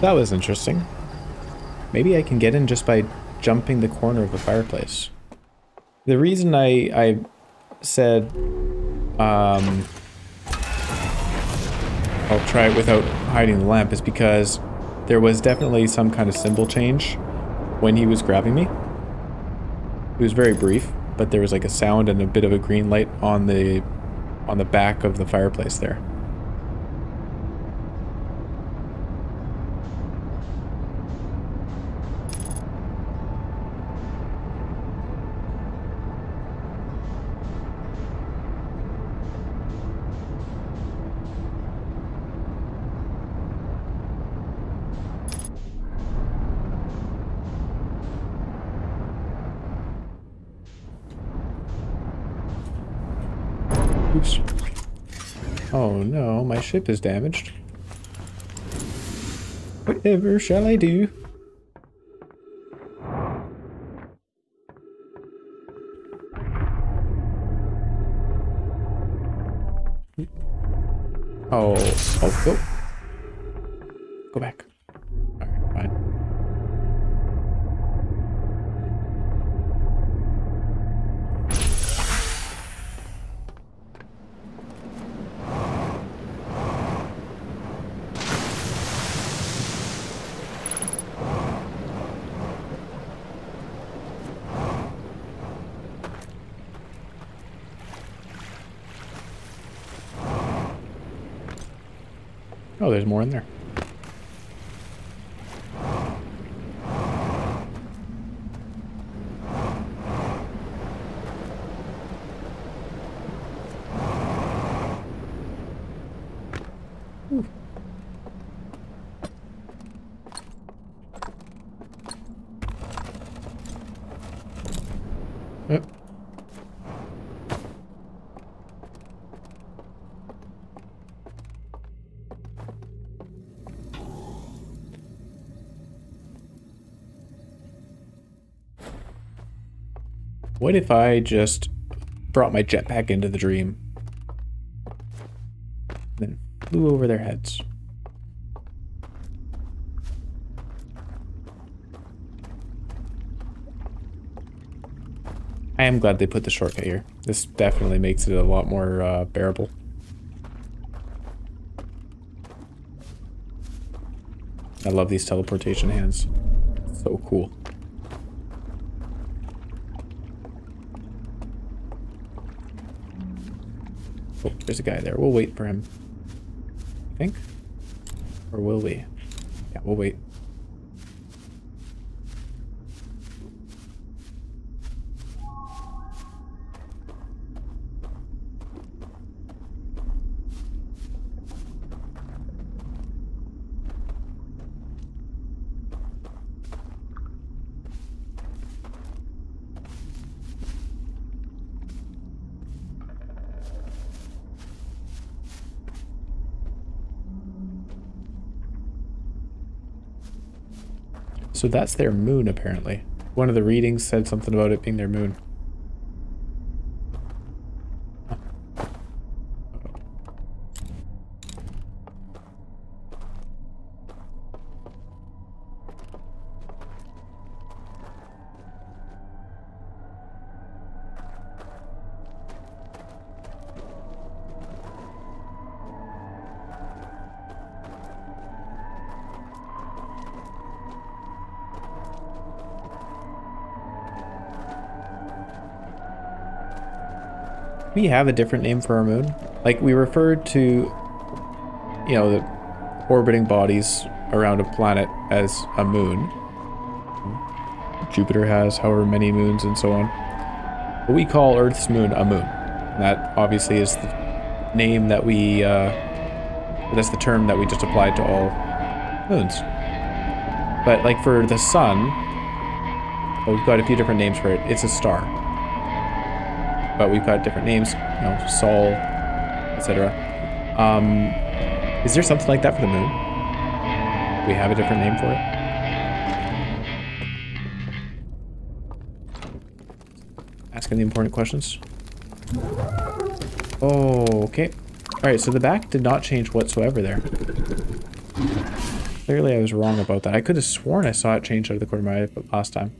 That was interesting. Maybe I can get in just by jumping the corner of the fireplace. The reason I, I said um, I'll try it without hiding the lamp is because there was definitely some kind of symbol change when he was grabbing me. It was very brief, but there was like a sound and a bit of a green light on the on the back of the fireplace there. Ship is damaged. Whatever shall I do? Oh, oh, go. Go back. Alright, fine. Oh, there's more in there. Ooh. Yep. What if I just brought my jetpack into the dream? Then flew over their heads. I am glad they put the shortcut here. This definitely makes it a lot more uh, bearable. I love these teleportation hands. So cool. There's a guy there. We'll wait for him. I think? Or will we? Yeah, we'll wait. So that's their moon, apparently. One of the readings said something about it being their moon. We have a different name for our moon? Like, we refer to, you know, the orbiting bodies around a planet as a moon. Jupiter has however many moons and so on. But we call Earth's moon a moon. And that obviously is the name that we, uh, that's the term that we just applied to all moons. But like for the sun, well, we've got a few different names for it. It's a star but we've got different names, you know, Sol, etc. Um, is there something like that for the moon? we have a different name for it? Asking the important questions. Oh, okay. Alright, so the back did not change whatsoever there. Clearly I was wrong about that. I could have sworn I saw it change out of the corner of my eye last time.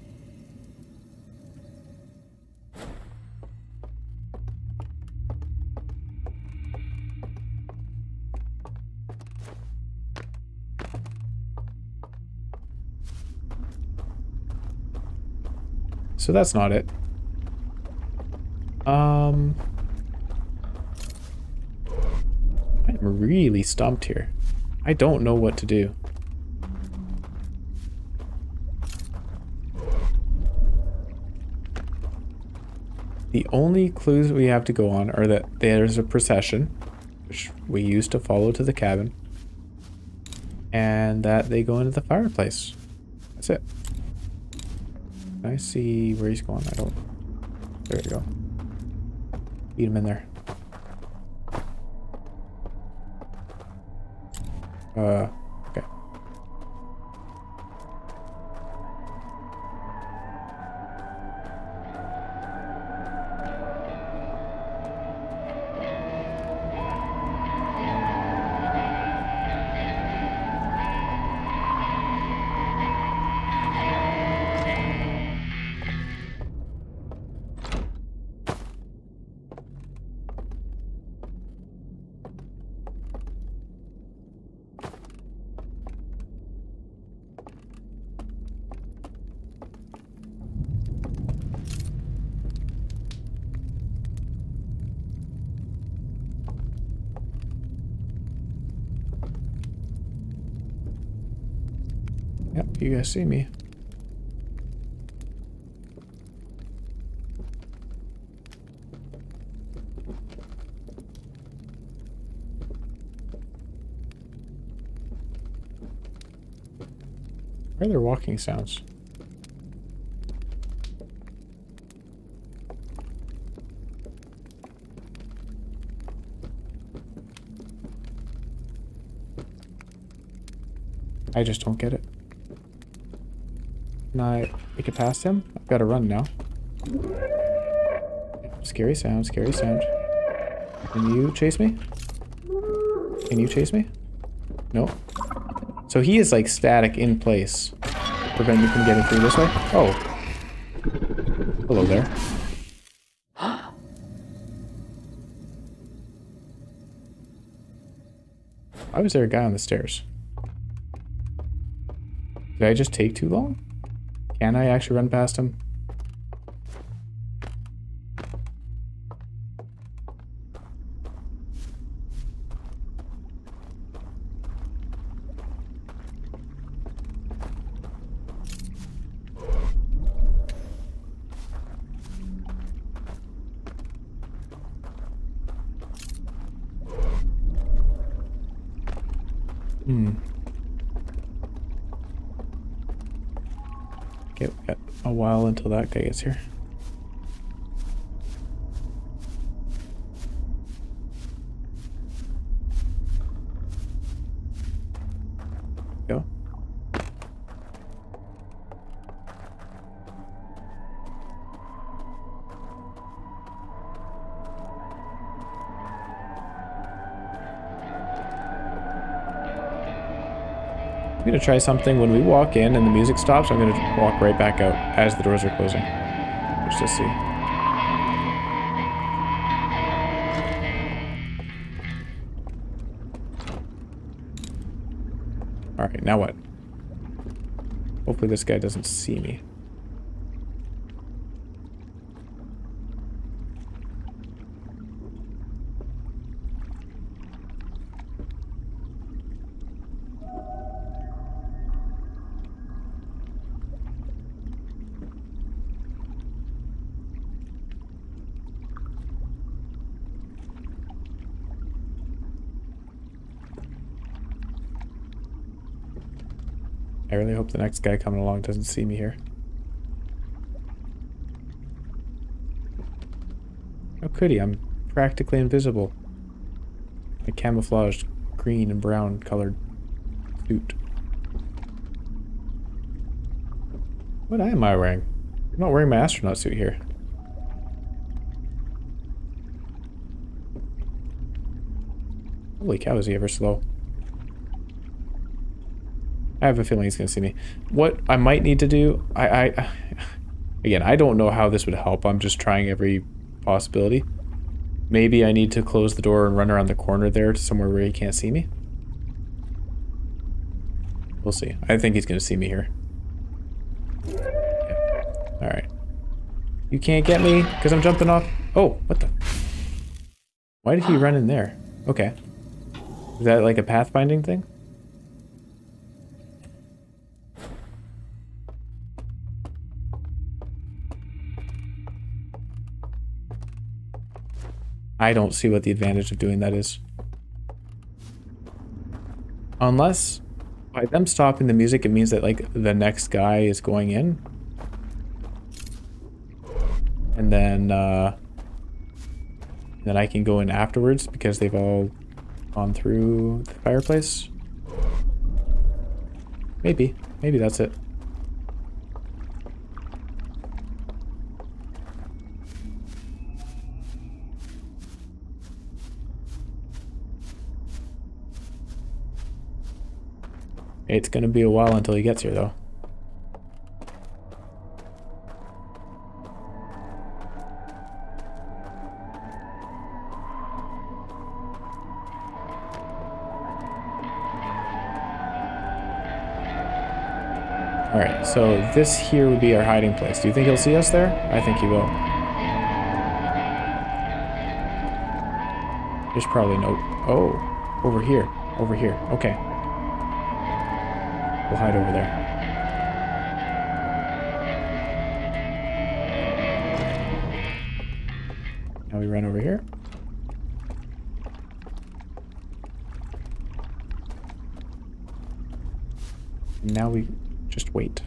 So that's not it. Um... I'm really stumped here. I don't know what to do. The only clues we have to go on are that there's a procession, which we used to follow to the cabin, and that they go into the fireplace. That's it. I see where he's going? I don't. There we go. Beat him in there. Uh, guys see me. Where are there walking sounds? I just don't get it. Can I make it past him? I've got to run now. Scary sound, scary sound. Can you chase me? Can you chase me? No. So he is like static in place. Prevent you from getting through this way? Oh. Hello there. Why was there a guy on the stairs? Did I just take too long? Can I actually run past him? Until that guy gets here. Try something when we walk in and the music stops. I'm gonna walk right back out as the doors are closing. Just to see. Alright, now what? Hopefully this guy doesn't see me. Hope the next guy coming along doesn't see me here. How could he? I'm practically invisible. A camouflaged green and brown colored suit. What am I wearing? I'm not wearing my astronaut suit here. Holy cow, is he ever slow? I have a feeling he's going to see me. What I might need to do, I, I, again, I don't know how this would help. I'm just trying every possibility. Maybe I need to close the door and run around the corner there to somewhere where he can't see me. We'll see. I think he's going to see me here. Yeah. All right. You can't get me because I'm jumping off. Oh, what the? Why did he run in there? Okay. Is that like a pathfinding thing? I don't see what the advantage of doing that is. Unless by them stopping the music, it means that like the next guy is going in. And then, uh, then I can go in afterwards because they've all gone through the fireplace. Maybe, maybe that's it. It's gonna be a while until he gets here, though. Alright, so this here would be our hiding place. Do you think he'll see us there? I think he will. There's probably no... Oh, over here. Over here. Okay. We'll hide over there. Now we run over here. now we just wait.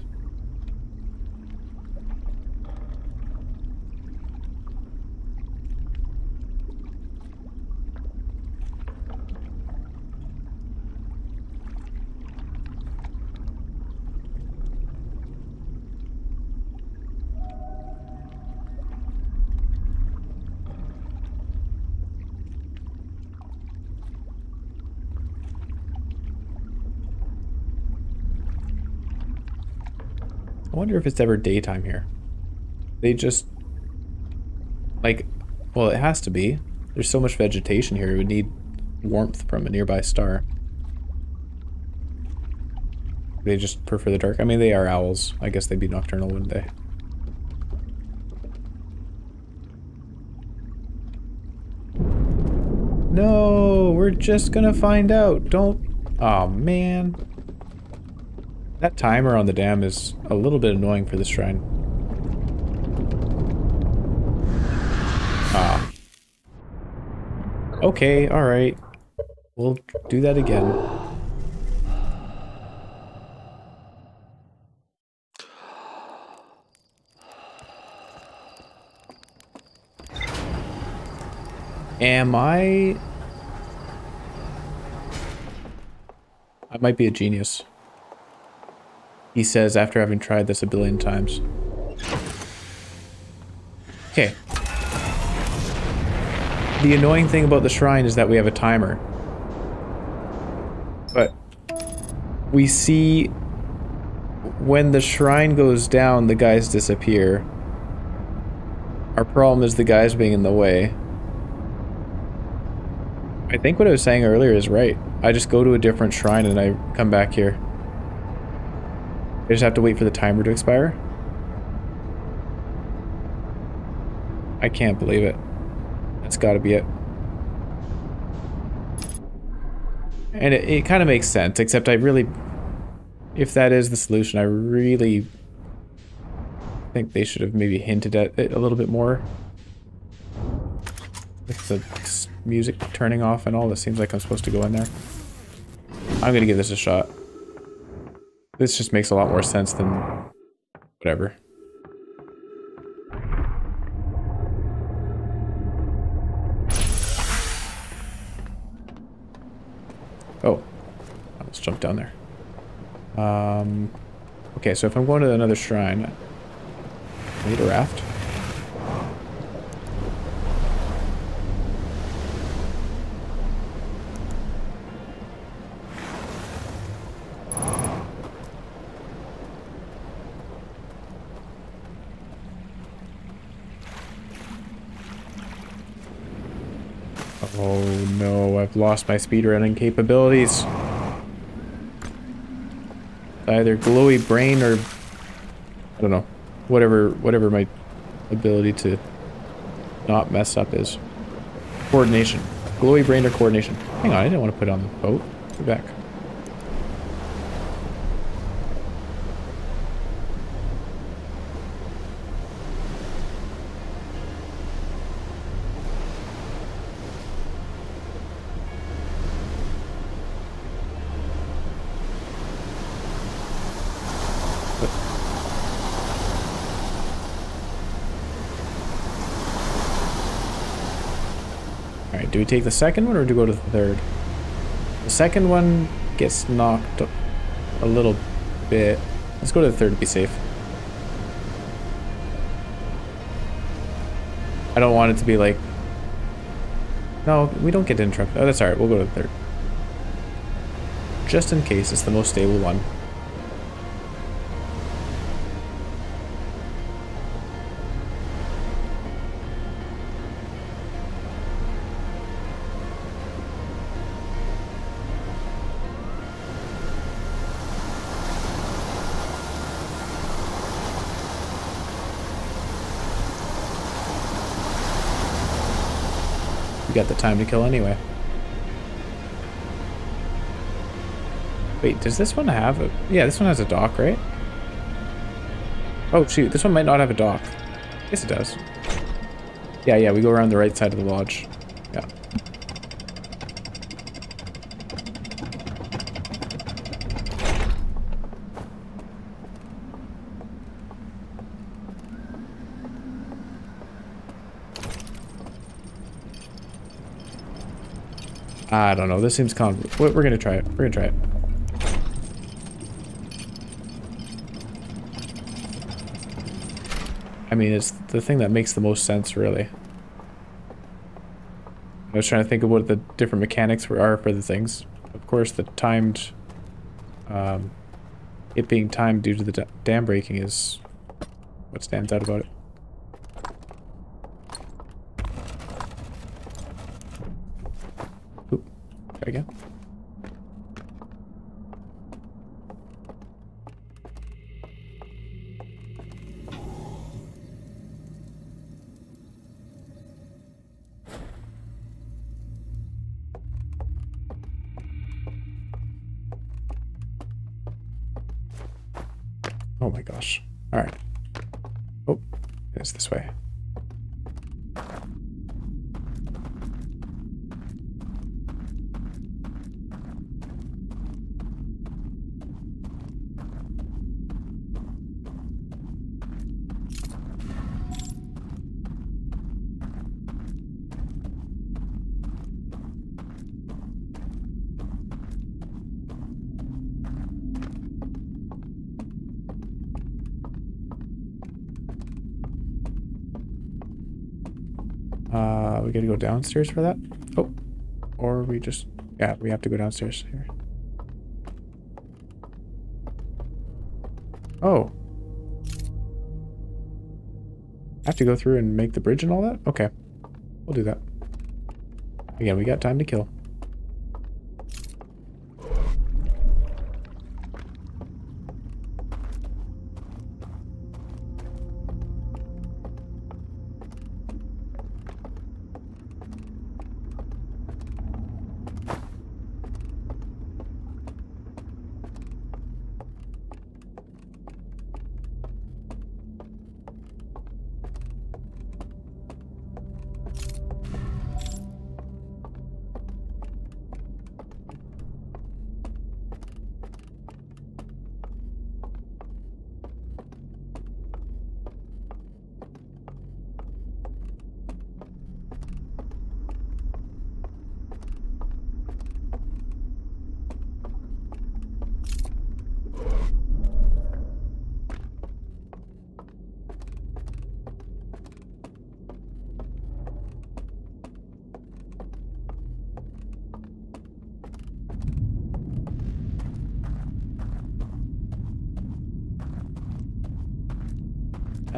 Wonder if it's ever daytime here. They just... Like, well, it has to be. There's so much vegetation here, it would need warmth from a nearby star. They just prefer the dark. I mean, they are owls. I guess they'd be nocturnal, wouldn't they? No, we're just gonna find out. Don't... Oh, man. That timer on the dam is a little bit annoying for this shrine. Ah. Okay, alright. We'll do that again. Am I... I might be a genius. He says after having tried this a billion times. Okay. The annoying thing about the shrine is that we have a timer. But we see when the shrine goes down, the guys disappear. Our problem is the guys being in the way. I think what I was saying earlier is right. I just go to a different shrine and I come back here. I just have to wait for the timer to expire. I can't believe it. That's got to be it. And it, it kind of makes sense, except I really... If that is the solution, I really think they should have maybe hinted at it a little bit more. With the music turning off and all, this seems like I'm supposed to go in there. I'm gonna give this a shot. This just makes a lot more sense than whatever. Oh, let's jump down there. Um, okay, so if I'm going to another shrine, I need a raft. Oh no, I've lost my speedrunning capabilities. Either glowy brain or I don't know. Whatever whatever my ability to not mess up is. Coordination. Glowy brain or coordination. Hang on, I didn't want to put on the boat. Go back. Do we take the second one or do we go to the third? The second one gets knocked a little bit. Let's go to the third to be safe. I don't want it to be like... No, we don't get interrupted. Oh, that's alright. We'll go to the third. Just in case it's the most stable one. We got the time to kill anyway. Wait, does this one have a... Yeah, this one has a dock, right? Oh, shoot. This one might not have a dock. Yes, it does. Yeah, yeah, we go around the right side of the lodge. Yeah. I don't know. This seems con. We're gonna try it. We're gonna try it. I mean, it's the thing that makes the most sense, really. I was trying to think of what the different mechanics are for the things. Of course, the timed, um, it being timed due to the dam breaking is what stands out about it. Again. Oh downstairs for that? Oh, or we just, yeah, we have to go downstairs here. Oh. I have to go through and make the bridge and all that? Okay. We'll do that. Again, we got time to kill.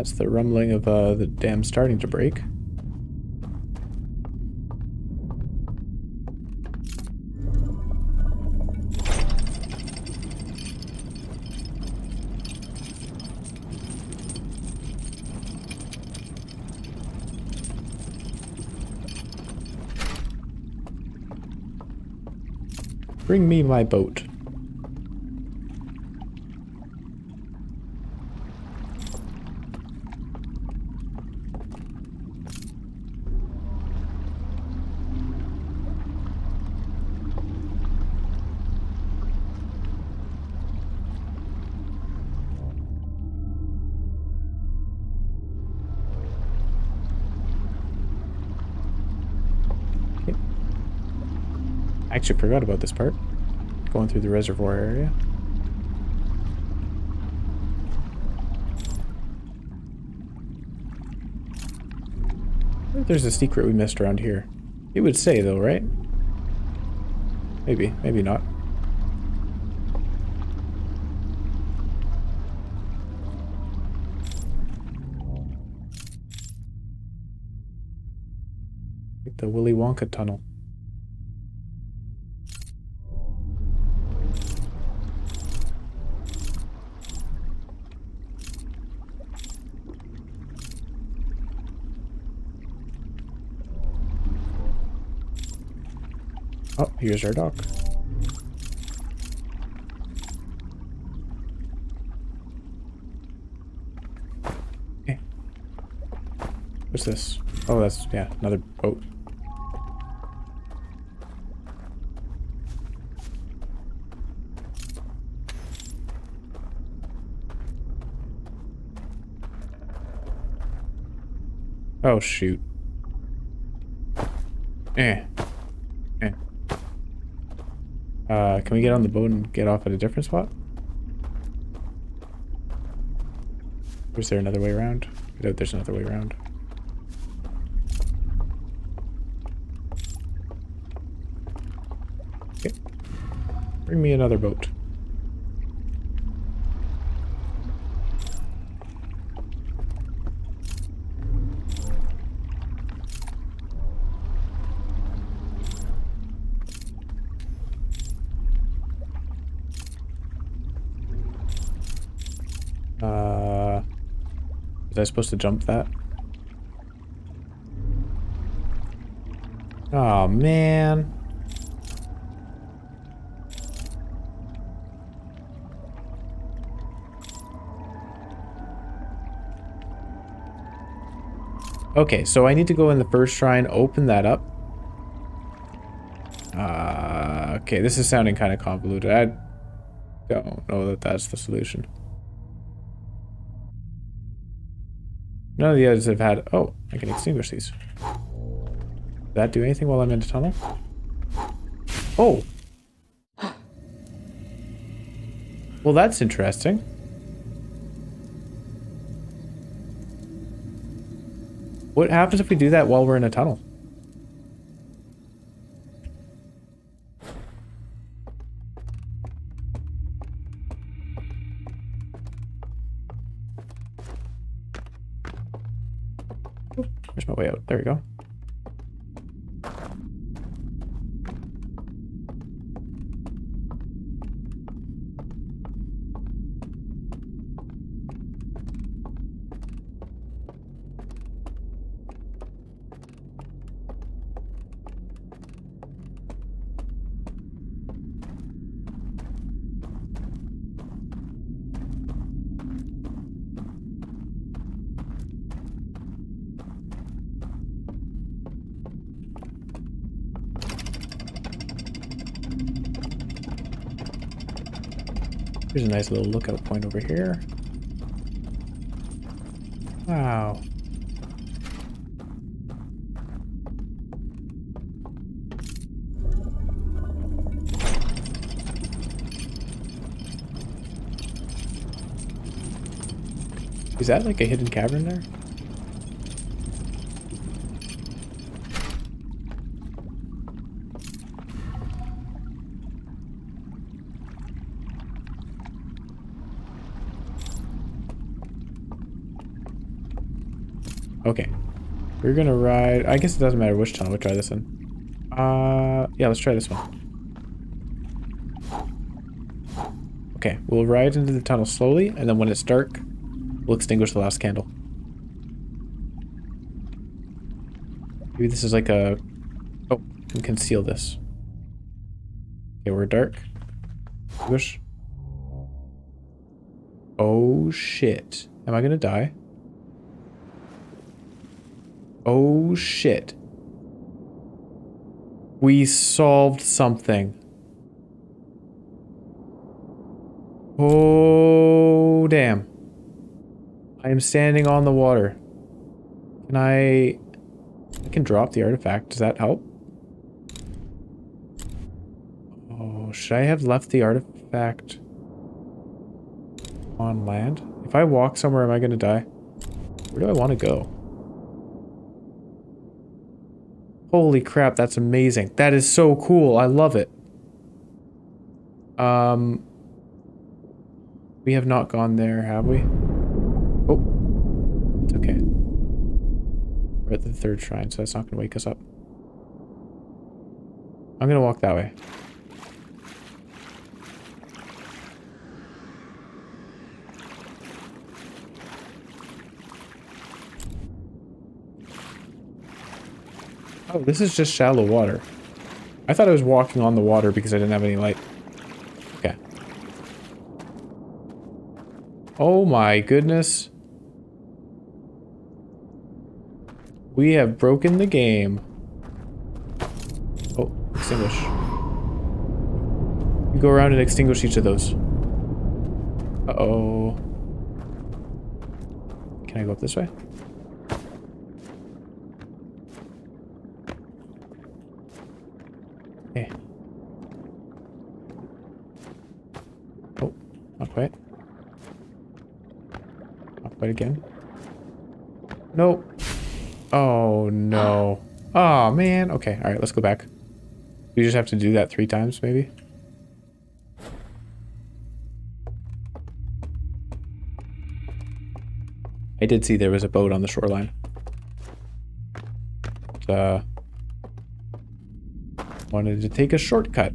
That's the rumbling of uh, the dam starting to break. Bring me my boat. Actually forgot about this part. Going through the reservoir area. there's a secret we missed around here. It would say though, right? Maybe, maybe not. The Willy Wonka tunnel. Oh, here's our dock. Okay. What's this? Oh, that's, yeah, another boat. Oh, shoot. Eh. Eh. Uh, can we get on the boat and get off at a different spot? Or is there another way around? I doubt there's another way around. Okay. Bring me another boat. Uh, was I supposed to jump that? Oh man. Okay, so I need to go in the first shrine, open that up. Uh, okay, this is sounding kind of convoluted. I don't know that that's the solution. None of the others have had... Oh, I can extinguish these. Did that do anything while I'm in the tunnel? Oh! Well, that's interesting. What happens if we do that while we're in a tunnel? Go. Nice little lookout point over here. Wow. Is that like a hidden cavern there? Okay. We're gonna ride... I guess it doesn't matter which tunnel. We'll try this one. Uh, yeah, let's try this one. Okay, we'll ride into the tunnel slowly, and then when it's dark, we'll extinguish the last candle. Maybe this is like a... Oh, can conceal this. Okay, we're dark. Push. Oh shit. Am I gonna die? Oh shit. We solved something. Oh damn. I am standing on the water. Can I... I can drop the artifact. Does that help? Oh, should I have left the artifact on land? If I walk somewhere, am I going to die? Where do I want to go? Holy crap, that's amazing. That is so cool. I love it. Um, we have not gone there, have we? Oh, it's okay. We're at the third shrine, so that's not going to wake us up. I'm going to walk that way. Oh, this is just shallow water. I thought I was walking on the water because I didn't have any light. Okay. Oh my goodness. We have broken the game. Oh, extinguish. You go around and extinguish each of those. Uh-oh. Can I go up this way? Okay. Oh, not quite. Not quite again. Nope. Oh, no. Oh, man. Okay, alright, let's go back. We just have to do that three times, maybe? I did see there was a boat on the shoreline. Uh, wanted to take a shortcut.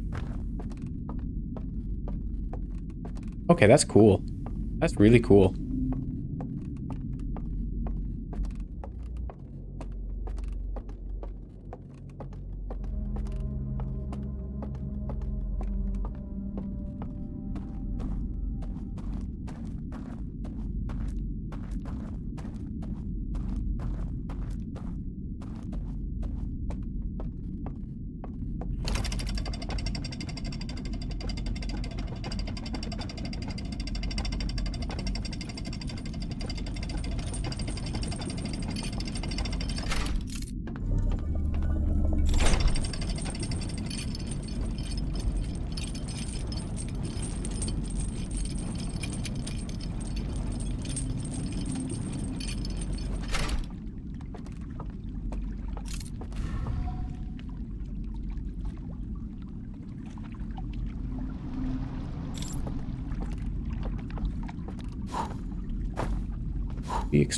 Okay, that's cool. That's really cool.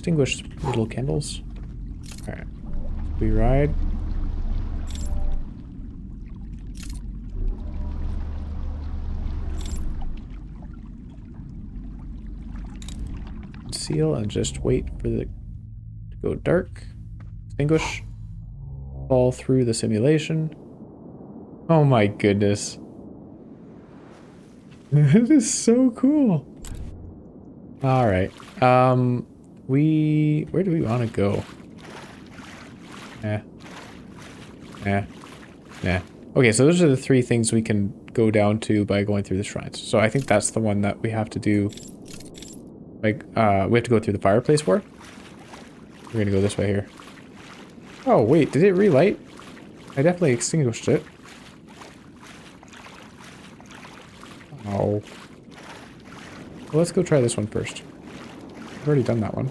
We extinguished little candles. Alright. We ride. Seal and just wait for the to go dark. Extinguish. Fall through the simulation. Oh my goodness. That is so cool. Alright. Um we... Where do we want to go? Eh. Eh. Eh. Okay, so those are the three things we can go down to by going through the shrines. So I think that's the one that we have to do... Like, uh, we have to go through the fireplace for. We're gonna go this way here. Oh, wait, did it relight? I definitely extinguished it. Oh. Well, let's go try this one first. I've already done that one.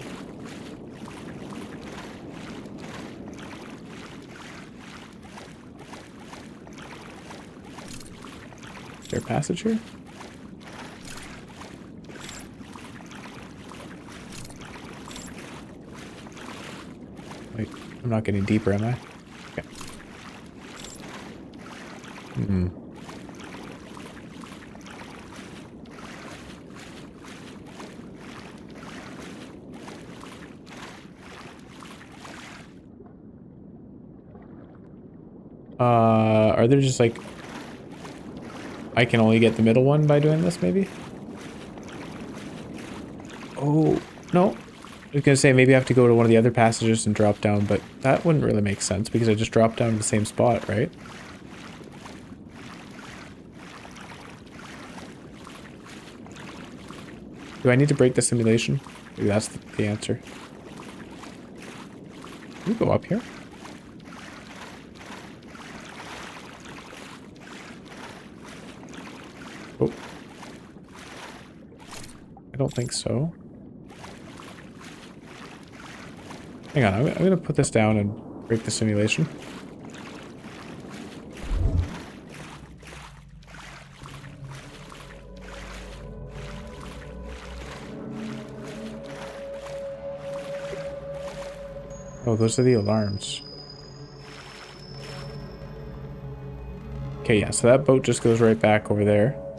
Is there a passage here? Wait, I'm not getting deeper, am I? Okay. Hmm. Uh, are there just like... I can only get the middle one by doing this, maybe? Oh, no. I was going to say maybe I have to go to one of the other passages and drop down, but that wouldn't really make sense because I just dropped down to the same spot, right? Do I need to break the simulation? Maybe that's the, the answer. Can we go up here? Don't think so. Hang on, I'm, I'm going to put this down and break the simulation. Oh, those are the alarms. Okay, yeah, so that boat just goes right back over there.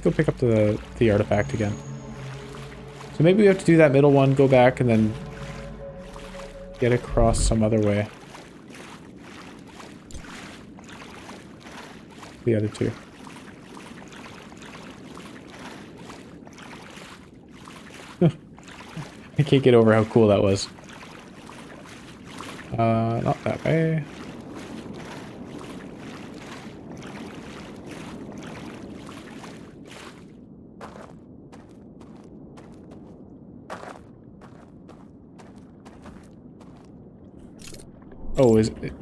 Let's go pick up the, the artifact again. So maybe we have to do that middle one, go back, and then get across some other way. The other two. I can't get over how cool that was. Uh, not that way. Is it?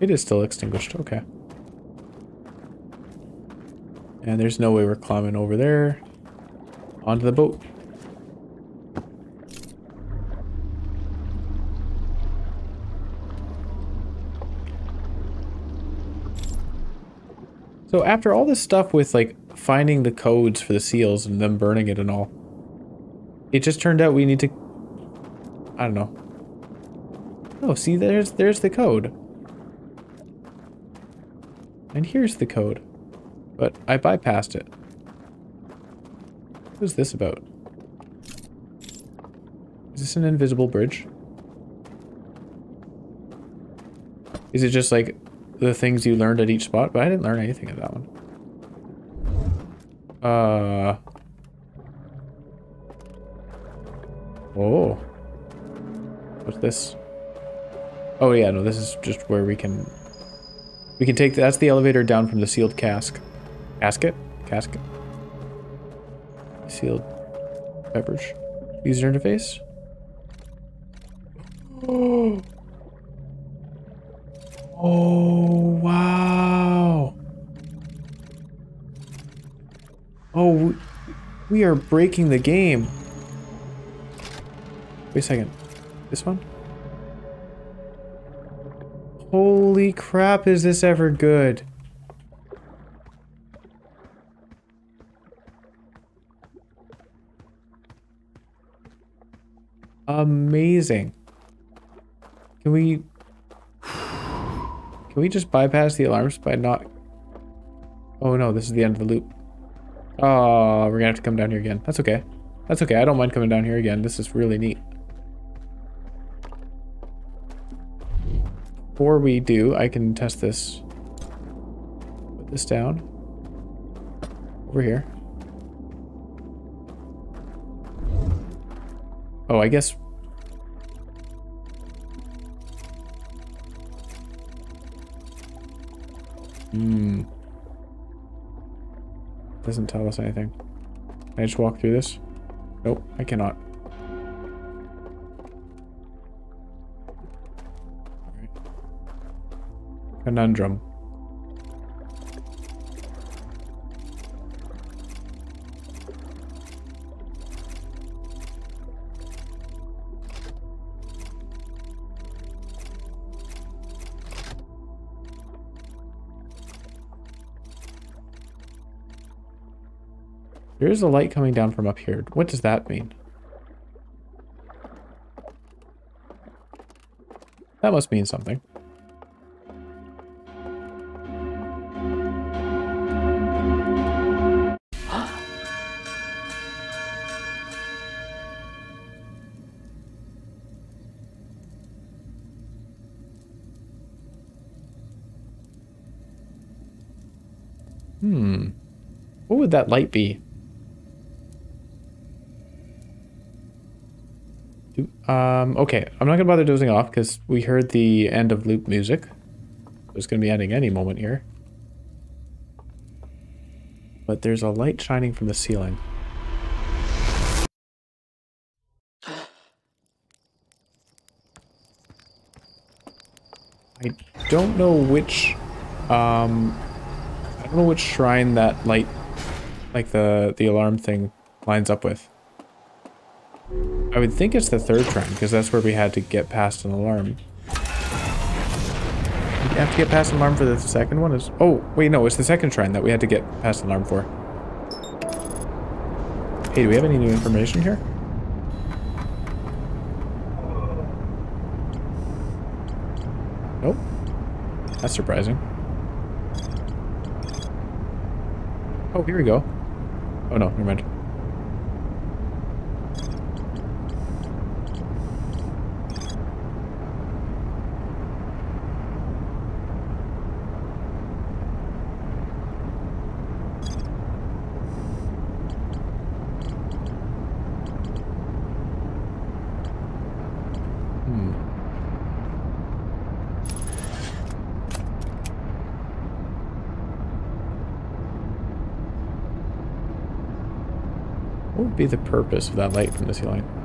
It is still extinguished. Okay. And there's no way we're climbing over there. Onto the boat. So after all this stuff with like finding the codes for the seals and them burning it and all, it just turned out we need to, I don't know. Oh, see, there's there's the code. And here's the code. But I bypassed it. What is this about? Is this an invisible bridge? Is it just like the things you learned at each spot, but I didn't learn anything at that one. Uh. Oh. What's this? Oh yeah, no, this is just where we can... We can take... That's the elevator down from the sealed cask. Casket? Casket. Sealed beverage. User interface? Oh. Oh, wow. Oh, we are breaking the game. Wait a second. This one? Holy crap, is this ever good? Amazing. Can we can we just bypass the alarms by not... Oh no, this is the end of the loop. Oh, we're gonna have to come down here again. That's okay. That's okay, I don't mind coming down here again. This is really neat. Before we do, I can test this. Put this down. Over here. Oh, I guess Hmm. Doesn't tell us anything. Can I just walk through this? Nope, I cannot. Conundrum. There is a light coming down from up here. What does that mean? That must mean something. Would that light be? Um, okay, I'm not gonna bother dozing off because we heard the end of loop music. It's gonna be ending any moment here. But there's a light shining from the ceiling. I don't know which, um, I don't know which shrine that light, like the, the alarm thing lines up with. I would think it's the third shrine, because that's where we had to get past an alarm. You have to get past an alarm for the second one? Is Oh, wait, no, it's the second shrine that we had to get past an alarm for. Hey, do we have any new information here? Nope. That's surprising. Oh, here we go. Oh no, never mind. Would be the purpose of that light from the ceiling?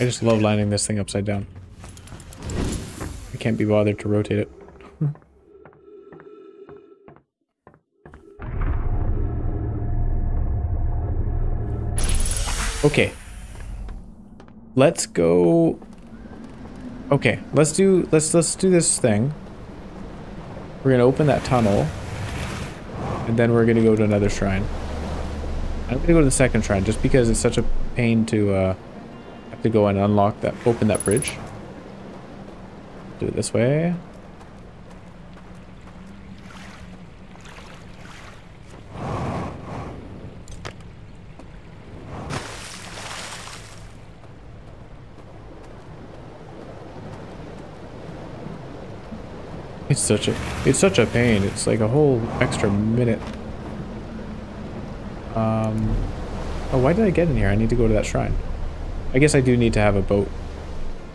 I just love lining this thing upside down. I can't be bothered to rotate it. okay. Let's go... Okay, let's do let's let's do this thing. We're gonna open that tunnel, and then we're gonna go to another shrine. I'm gonna go to the second shrine just because it's such a pain to uh, to go and unlock that, open that bridge. Do it this way. It's such a it's such a pain. It's like a whole extra minute. Um Oh, why did I get in here? I need to go to that shrine. I guess I do need to have a boat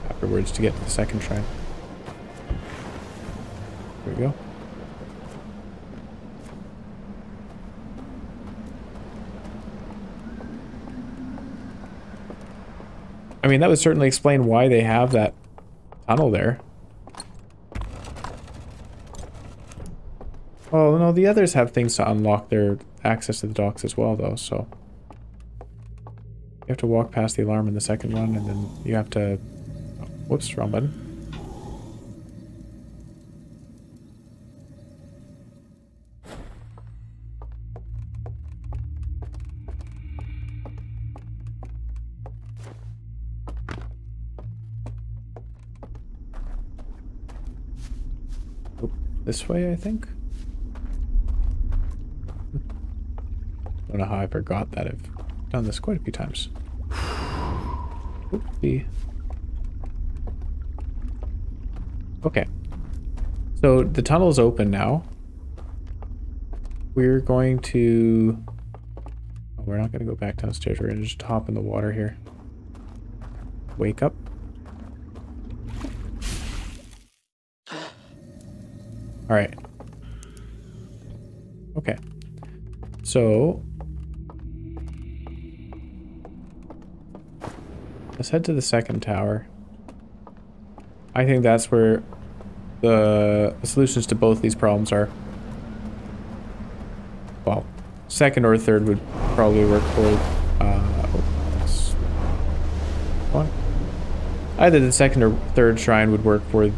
afterwards to get to the second shrine. There we go. I mean, that would certainly explain why they have that tunnel there. Oh, no, the others have things to unlock their access to the docks as well, though, so... You have to walk past the alarm in the second one, and then you have to... Whoops, wrong button. This way, I think? I don't know how I forgot that. I've done this quite a few times. Oopsie. Okay. So the tunnel is open now. We're going to... Oh, we're not going to go back downstairs. We're going to just hop in the water here. Wake up. Alright. Okay. So, Let's head to the second tower. I think that's where the, solutions to both these problems are. Well, second or third would probably work for... Uh, oh, Either the second or third shrine would work for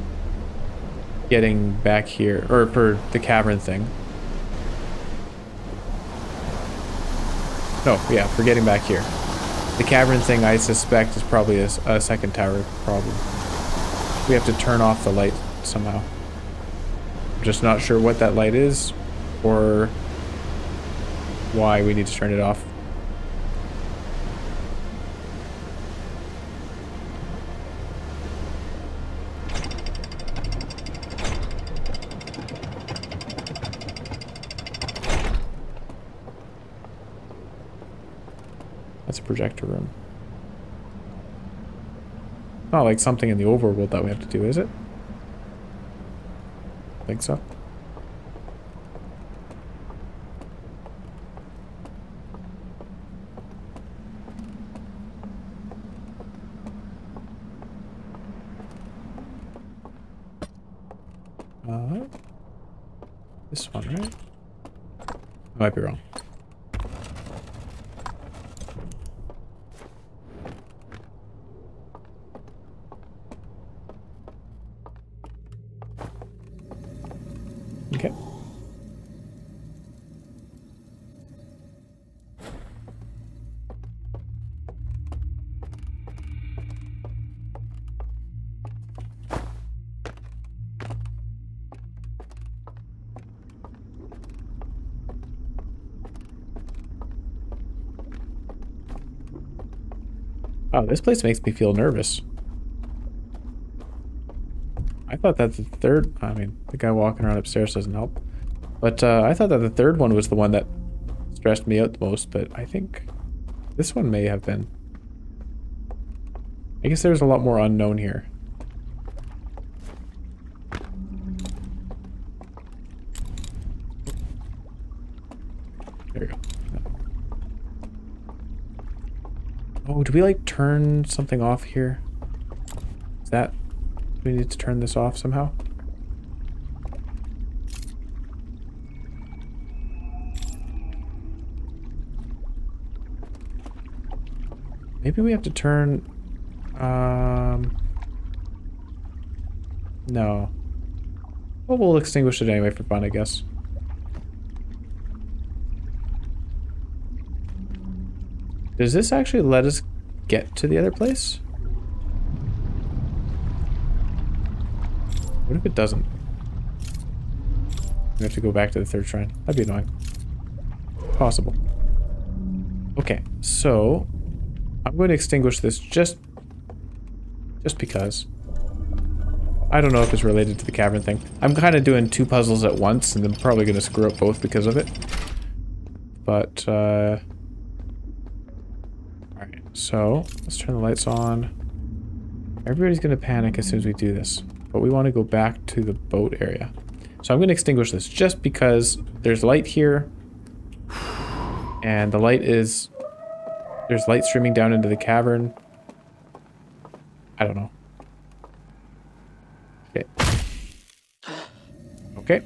getting back here, or for the cavern thing. No, yeah, for getting back here. The cavern thing, I suspect, is probably a, a second tower problem. We have to turn off the light somehow. I'm just not sure what that light is or why we need to turn it off. That's a projector room. Not like something in the overworld that we have to do, is it? Think so. Uh, this one, right? I might be wrong. This place makes me feel nervous. I thought that the third, I mean, the guy walking around upstairs doesn't help. But uh, I thought that the third one was the one that stressed me out the most, but I think this one may have been. I guess there's a lot more unknown here. There we go. Oh, do we like turn something off here? Is that we need to turn this off somehow? Maybe we have to turn... Um... No. Well, we'll extinguish it anyway for fun, I guess. Does this actually let us get to the other place? What if it doesn't? We have to go back to the third shrine. That'd be annoying. Possible. Okay, so I'm going to extinguish this just just because. I don't know if it's related to the cavern thing. I'm kind of doing two puzzles at once, and I'm probably going to screw up both because of it. But, uh... So, let's turn the lights on. Everybody's going to panic as soon as we do this but we want to go back to the boat area. So I'm going to extinguish this just because there's light here and the light is there's light streaming down into the cavern. I don't know. Okay. Okay.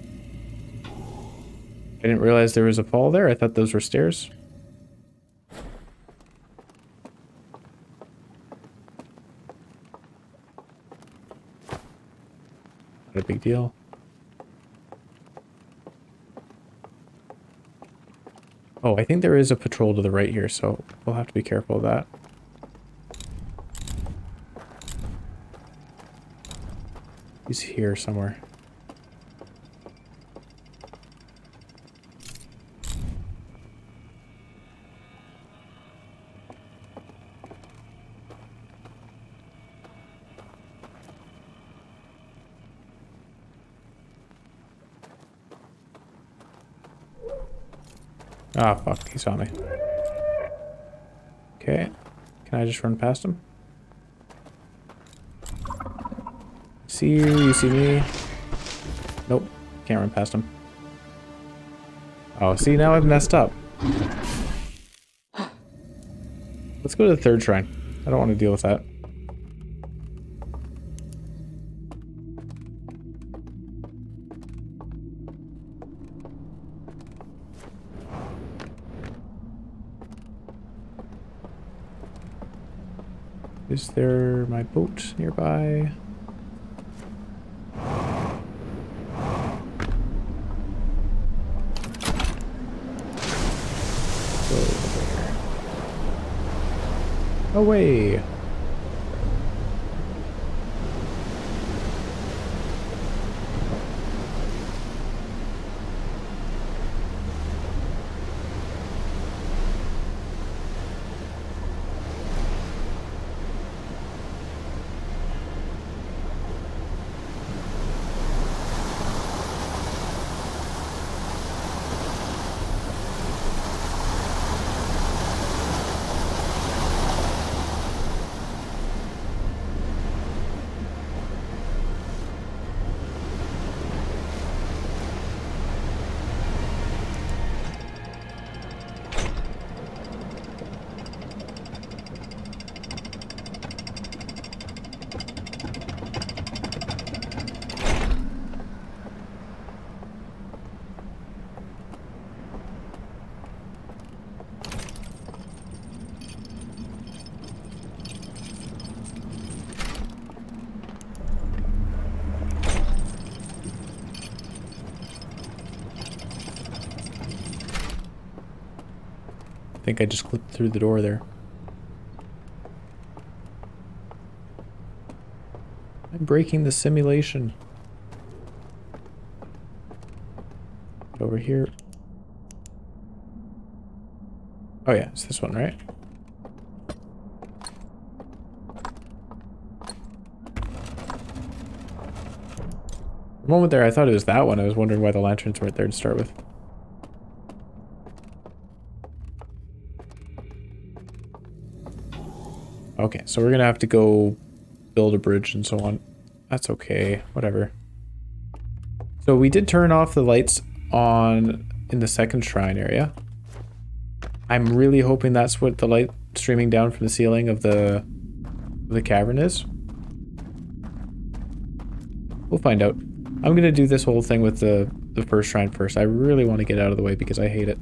I didn't realize there was a fall there. I thought those were stairs. A big deal. Oh, I think there is a patrol to the right here, so we'll have to be careful of that. He's here somewhere. Ah, fuck. He saw me. Okay. Can I just run past him? See you, you see me. Nope. Can't run past him. Oh, see, now I've messed up. Let's go to the third shrine. I don't want to deal with that. There my boat nearby? Away! I just clipped through the door there. I'm breaking the simulation. Over here. Oh yeah, it's this one, right? The moment there, I thought it was that one. I was wondering why the lanterns weren't there to start with. Okay, so we're gonna have to go build a bridge and so on. That's okay, whatever. So we did turn off the lights on in the second shrine area. I'm really hoping that's what the light streaming down from the ceiling of the of the cavern is. We'll find out. I'm gonna do this whole thing with the the first shrine first. I really want to get out of the way because I hate it.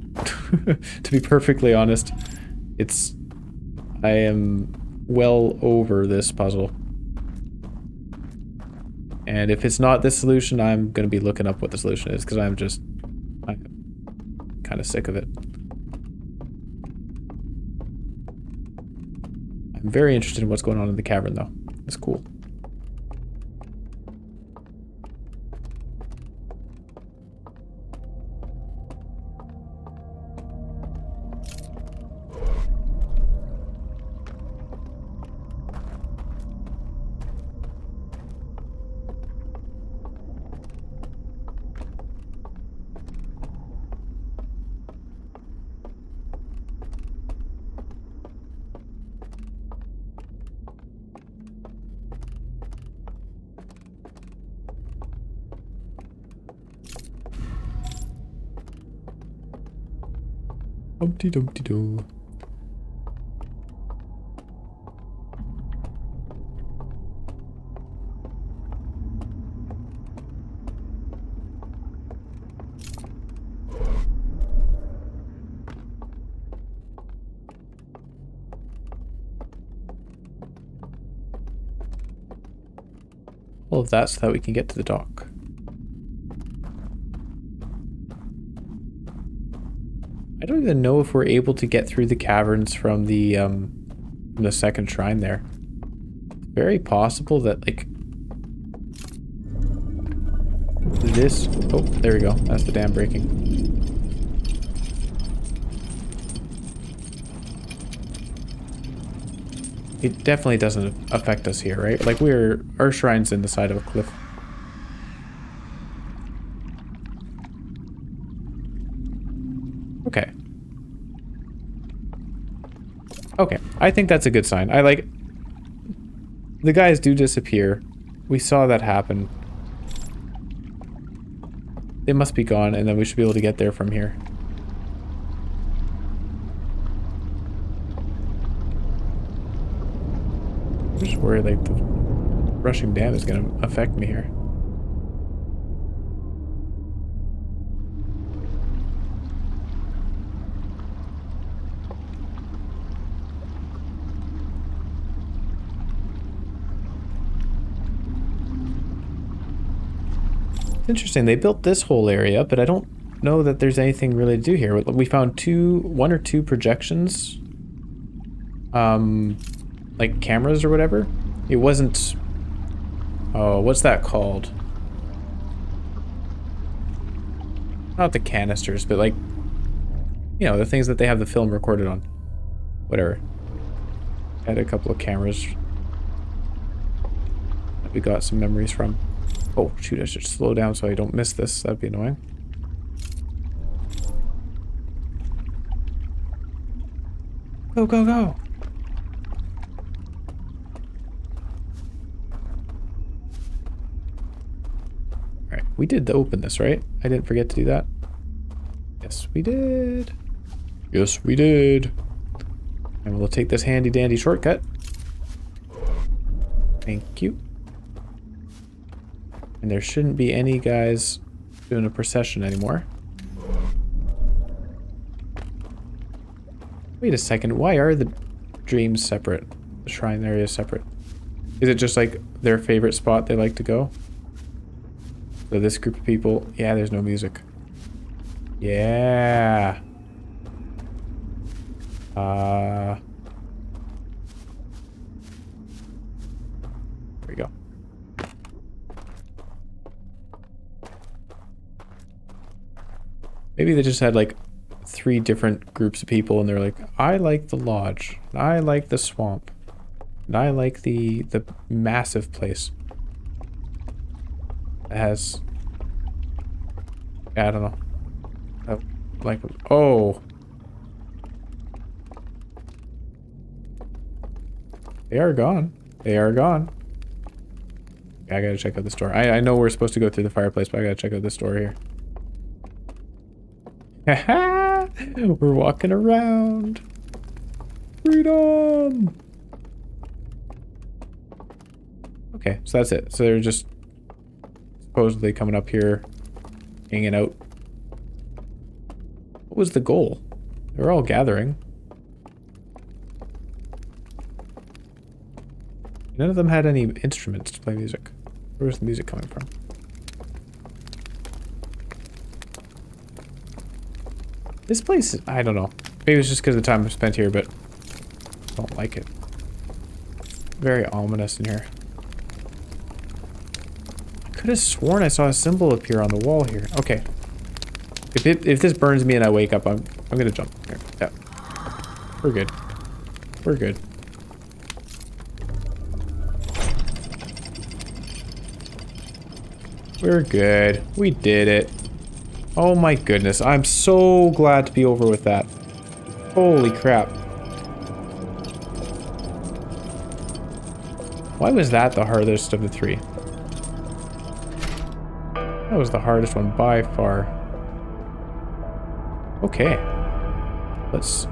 to be perfectly honest, it's I am well over this puzzle. And if it's not this solution, I'm going to be looking up what the solution is because I'm just I'm kind of sick of it. I'm very interested in what's going on in the cavern though. It's cool. Humpty Dumpty Doo. All of that so that we can get to the dock. Don't even know if we're able to get through the caverns from the um from the second shrine there. Very possible that like this oh there we go. That's the dam breaking. It definitely doesn't affect us here, right? Like we're our shrine's in the side of a cliff. Okay. Okay, I think that's a good sign. I like... The guys do disappear. We saw that happen. They must be gone, and then we should be able to get there from here. I'm just worried, like, the rushing dam is going to affect me here. Interesting. They built this whole area, but I don't know that there's anything really to do here. We found two, one or two projections. Um, like cameras or whatever. It wasn't. Oh, what's that called? Not the canisters, but like, you know, the things that they have the film recorded on. Whatever. Had a couple of cameras that we got some memories from. Oh, shoot, I should slow down so I don't miss this. That'd be annoying. Go, go, go! Alright, we did open this, right? I didn't forget to do that. Yes, we did. Yes, we did. And we'll take this handy dandy shortcut. Thank you. And there shouldn't be any guys doing a procession anymore. Wait a second, why are the dreams separate? The shrine area separate? Is it just like their favorite spot they like to go? So this group of people, yeah, there's no music. Yeah. Uh. Maybe they just had like three different groups of people and they're like, I like the lodge, I like the swamp, and I like the the massive place has I don't know. Uh, like oh. They are gone. They are gone. I gotta check out this door. I, I know we're supposed to go through the fireplace, but I gotta check out this door here. we're walking around. Freedom! Okay, so that's it. So they're just supposedly coming up here, hanging out. What was the goal? They were all gathering. None of them had any instruments to play music. Where was the music coming from? This place, I don't know. Maybe it's just because of the time I've spent here, but I don't like it. Very ominous in here I could have sworn I saw a symbol appear on the wall here. Okay. If it, if this burns me and I wake up, I'm I'm gonna jump. Here. Yeah. We're good. We're good. We're good. We did it. Oh my goodness. I'm so glad to be over with that. Holy crap. Why was that the hardest of the three? That was the hardest one by far. Okay. Let's...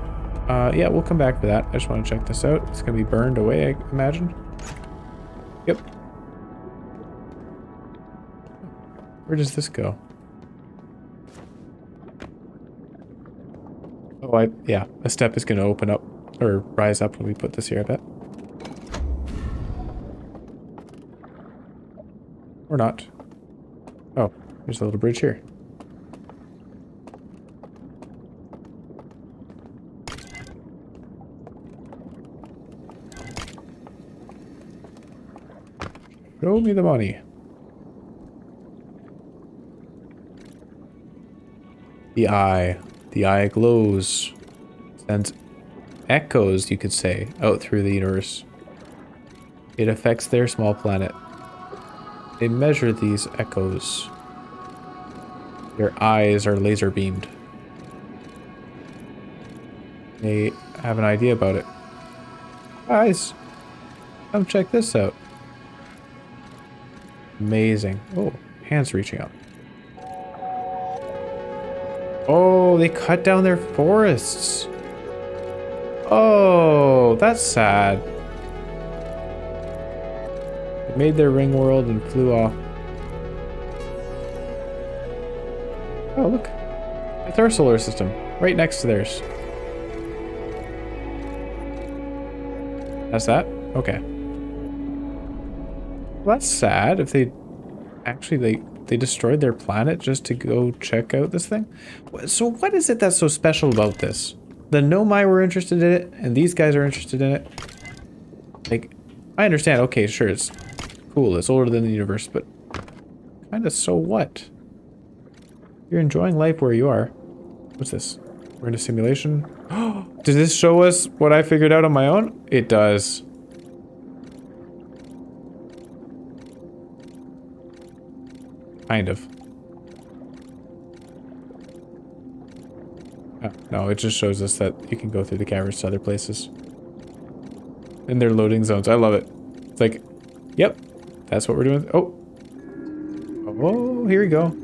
Uh, yeah, we'll come back to that. I just want to check this out. It's going to be burned away, I imagine. Yep. Where does this go? Oh, I... Yeah, a step is going to open up, or rise up when we put this here, I bet. Or not. Oh, there's a little bridge here. Show me the money. The eye. The eye glows. Sends echoes, you could say, out through the universe. It affects their small planet. They measure these echoes. Their eyes are laser beamed. They have an idea about it. Guys, come check this out. Amazing. Oh, hands reaching up. Oh, they cut down their forests. Oh, that's sad They made their ring world and flew off. Oh, look. It's our solar system, right next to theirs. That's that? Okay. Well, that's sad if they... Actually, they, they destroyed their planet just to go check out this thing? So what is it that's so special about this? The Nomai were interested in it, and these guys are interested in it. Like, I understand, okay, sure, it's cool, it's older than the universe, but kind of so what? You're enjoying life where you are. What's this? We're in a simulation. does this show us what I figured out on my own? It does. Kind of. Oh, no, it just shows us that you can go through the caverns to other places. In their loading zones. I love it. It's like, yep, that's what we're doing. Oh. Oh, here we go.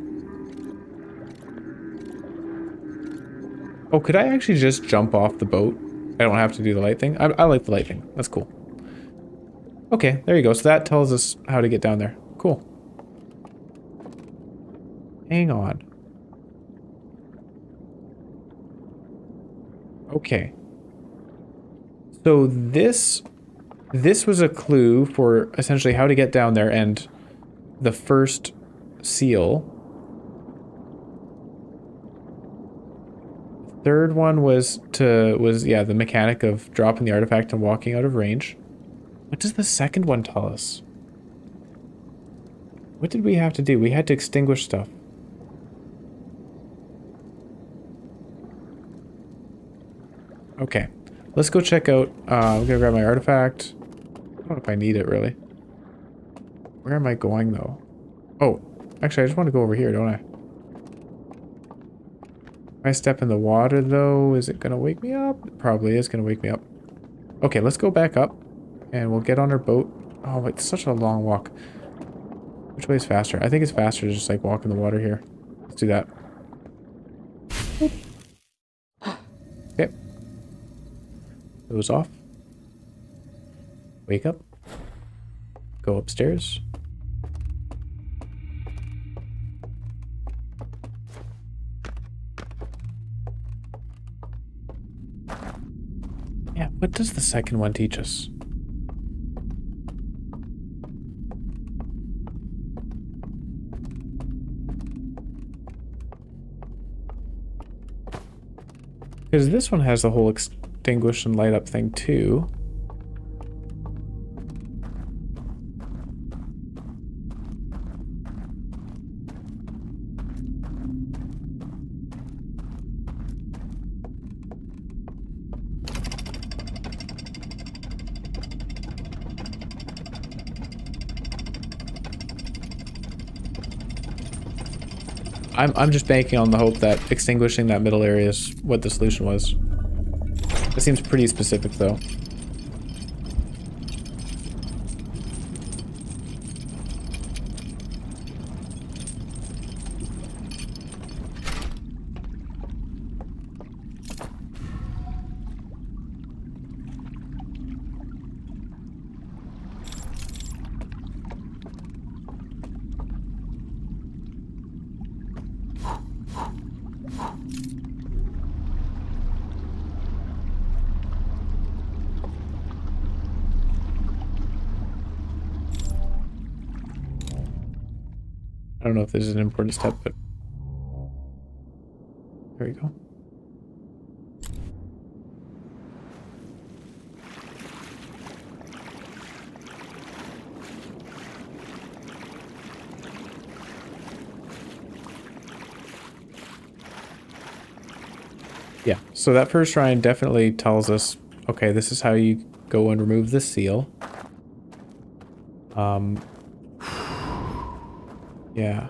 Oh, could I actually just jump off the boat? I don't have to do the light thing. I, I like the light thing. That's cool. Okay, there you go. So that tells us how to get down there. Cool. Hang on. Okay. So this this was a clue for essentially how to get down there and the first seal. Third one was to was yeah, the mechanic of dropping the artifact and walking out of range. What does the second one tell us? What did we have to do? We had to extinguish stuff. Okay. Let's go check out, uh, I'm gonna grab my artifact. I don't know if I need it, really. Where am I going, though? Oh, actually, I just want to go over here, don't I? If I step in the water, though, is it gonna wake me up? It probably is gonna wake me up. Okay, let's go back up, and we'll get on our boat. Oh, it's such a long walk. Which way is faster? I think it's faster to just, like, walk in the water here. Let's do that. Okay. Those off. Wake up. Go upstairs. Yeah, what does the second one teach us? Because this one has the whole extinguish and light up thing too. I'm, I'm just banking on the hope that extinguishing that middle area is what the solution was. It seems pretty specific, though. Don't know if this is an important step, but there you go. Yeah, so that first shrine definitely tells us, okay, this is how you go and remove the seal. Um, yeah.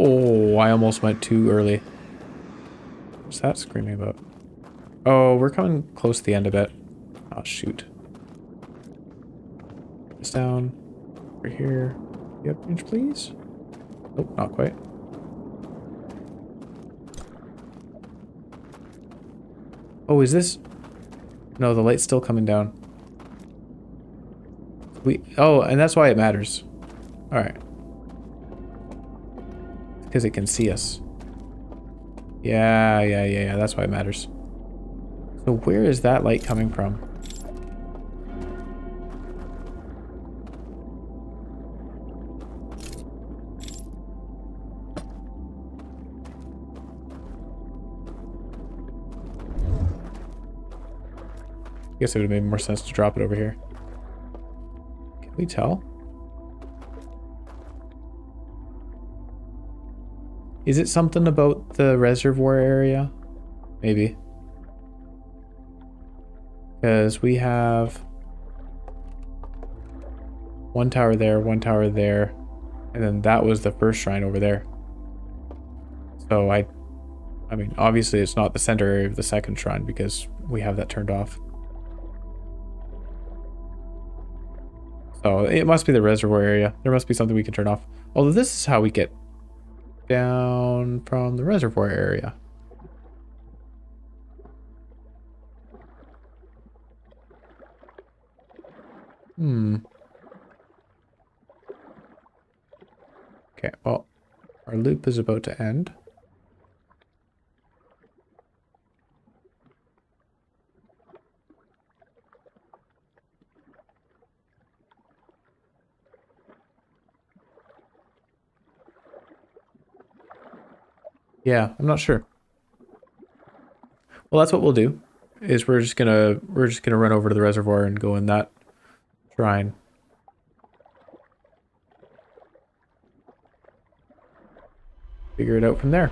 Oh, I almost went too early. What's that screaming about? Oh, we're coming close to the end of it. Oh, shoot. This down. Over here. Yep, inch, please. Oh, not quite. Oh, is this... No, the light's still coming down. We... Oh, and that's why it matters. Alright. Because it can see us. Yeah, yeah, yeah, yeah. That's why it matters. So where is that light coming from? Guess it would have made more sense to drop it over here. Can we tell? Is it something about the reservoir area? Maybe. Because we have one tower there, one tower there, and then that was the first shrine over there. So I, I mean, obviously it's not the center area of the second shrine because we have that turned off. So it must be the reservoir area. There must be something we can turn off. Although this is how we get down from the reservoir area. Hmm. Okay, well, our loop is about to end. Yeah, I'm not sure. Well, that's what we'll do. Is we're just gonna we're just gonna run over to the reservoir and go in that shrine. Figure it out from there.